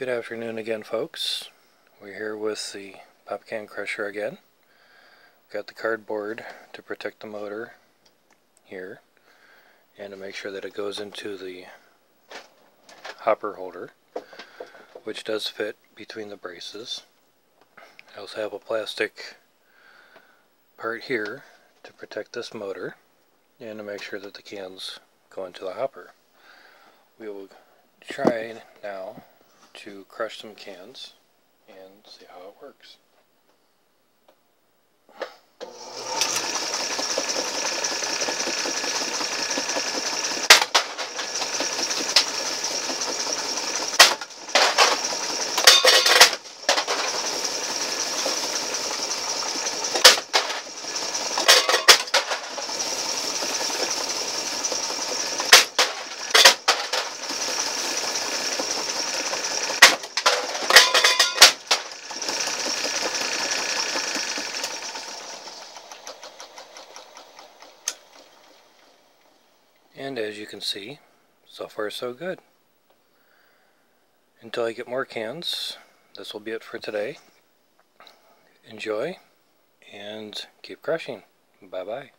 Good afternoon again folks. We're here with the pop can crusher again. Got the cardboard to protect the motor here and to make sure that it goes into the hopper holder which does fit between the braces. I also have a plastic part here to protect this motor and to make sure that the cans go into the hopper. We will try now to crush some cans and see how it works. And as you can see, so far so good. Until I get more cans, this will be it for today. Enjoy and keep crushing. Bye bye.